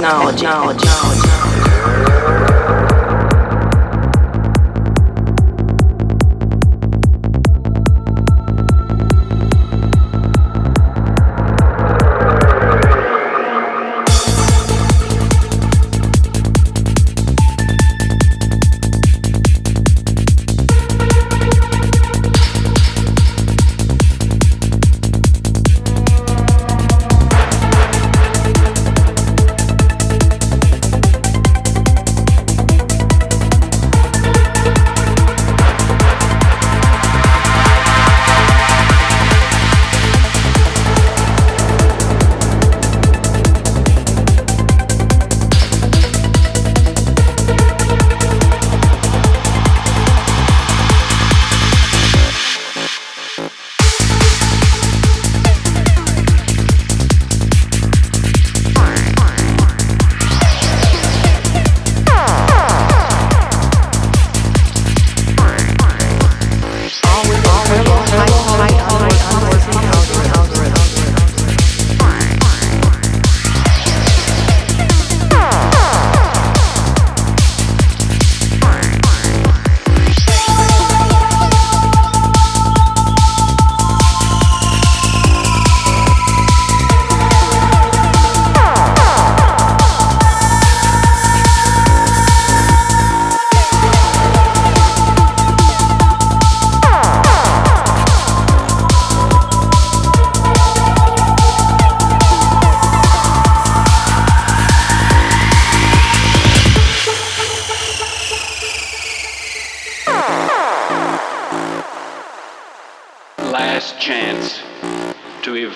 technology. technology.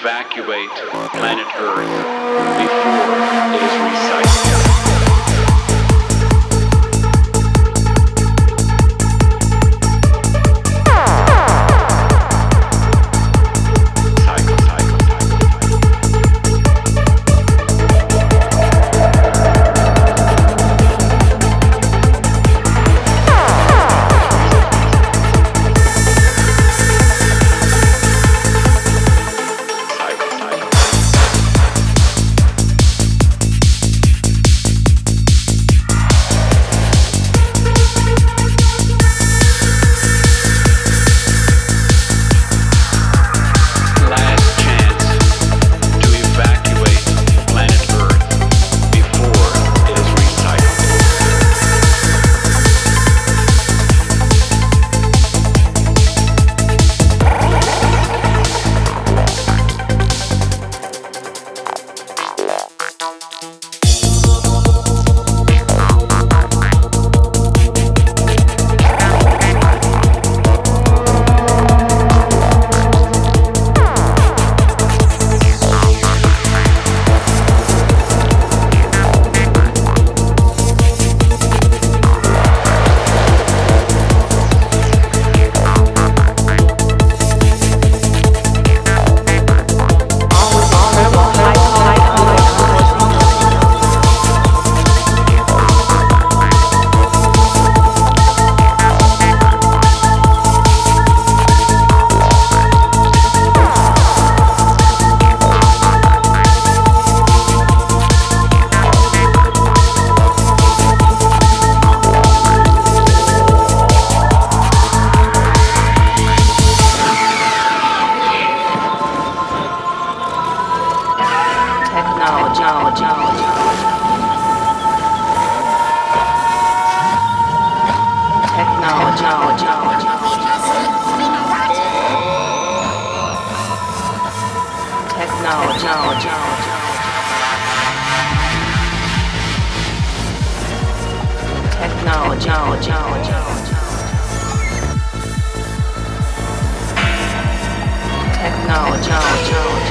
evacuate planet Earth before it is recycled. technology. Technology. Technology. Technology. Technology.